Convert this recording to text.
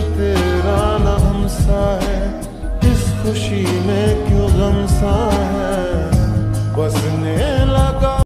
तेरा न हमसा है। इस खुशी में क्यों गमसा